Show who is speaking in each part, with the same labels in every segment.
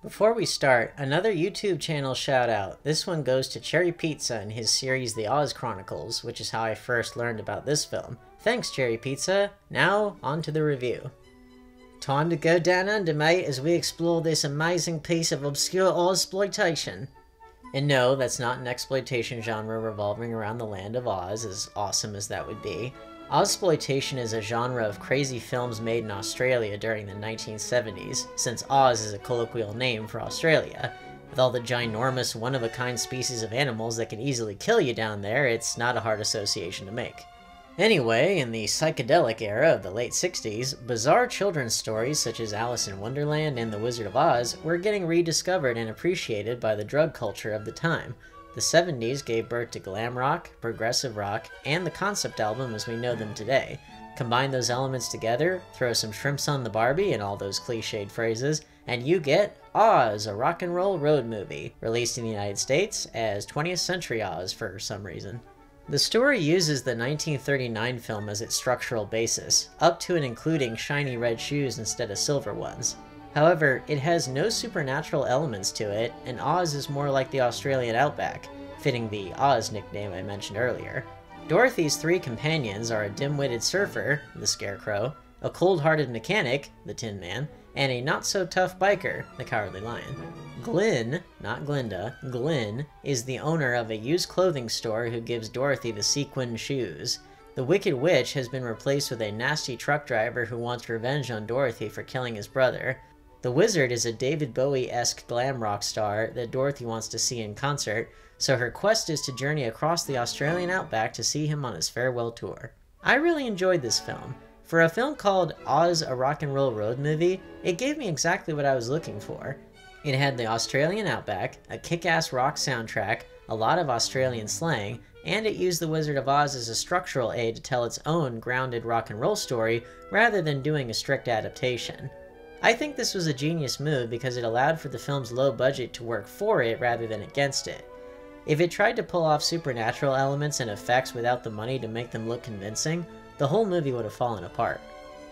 Speaker 1: Before we start, another YouTube channel shout out. This one goes to Cherry Pizza and his series The Oz Chronicles, which is how I first learned about this film. Thanks, Cherry Pizza. Now, on to the review. Time to go down under, mate, as we explore this amazing piece of obscure Ozploitation. And no, that's not an exploitation genre revolving around the land of Oz, as awesome as that would be. Ozploitation is a genre of crazy films made in Australia during the 1970s, since Oz is a colloquial name for Australia. With all the ginormous, one-of-a-kind species of animals that can easily kill you down there, it's not a hard association to make. Anyway, in the psychedelic era of the late 60s, bizarre children's stories such as Alice in Wonderland and The Wizard of Oz were getting rediscovered and appreciated by the drug culture of the time, the 70s gave birth to glam rock, progressive rock, and the concept album as we know them today. Combine those elements together, throw some shrimps on the Barbie and all those cliched phrases, and you get Oz, a rock and roll road movie, released in the United States as 20th Century Oz for some reason. The story uses the 1939 film as its structural basis, up to and including shiny red shoes instead of silver ones. However, it has no supernatural elements to it, and Oz is more like the Australian outback, fitting the Oz nickname I mentioned earlier. Dorothy's three companions are a dim-witted surfer, the Scarecrow, a cold-hearted mechanic, the Tin Man, and a not-so-tough biker, the Cowardly Lion. Glynn, not Glinda, Glynn, is the owner of a used clothing store who gives Dorothy the sequin shoes. The Wicked Witch has been replaced with a nasty truck driver who wants revenge on Dorothy for killing his brother, the Wizard is a David Bowie-esque glam rock star that Dorothy wants to see in concert, so her quest is to journey across the Australian outback to see him on his farewell tour. I really enjoyed this film. For a film called Oz, a Rock and Roll Road Movie, it gave me exactly what I was looking for. It had the Australian outback, a kick-ass rock soundtrack, a lot of Australian slang, and it used The Wizard of Oz as a structural aid to tell its own grounded rock and roll story rather than doing a strict adaptation. I think this was a genius move because it allowed for the film's low budget to work for it rather than against it. If it tried to pull off supernatural elements and effects without the money to make them look convincing, the whole movie would have fallen apart.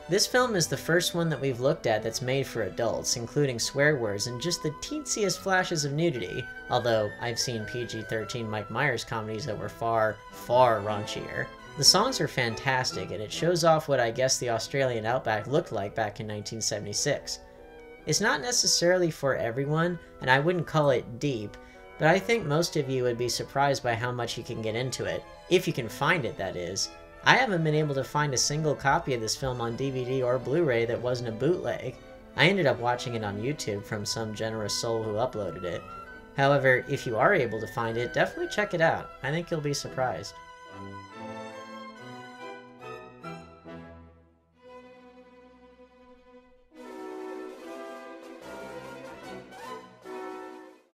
Speaker 1: This film is the first one that we've looked at that's made for adults, including swear words and just the teensiest flashes of nudity, although I've seen PG-13 Mike Myers comedies that were far, far raunchier. The songs are fantastic, and it shows off what I guess the Australian outback looked like back in 1976. It's not necessarily for everyone, and I wouldn't call it deep, but I think most of you would be surprised by how much you can get into it. If you can find it, that is. I haven't been able to find a single copy of this film on DVD or Blu-ray that wasn't a bootleg. I ended up watching it on YouTube from some generous soul who uploaded it. However, if you are able to find it, definitely check it out. I think you'll be surprised.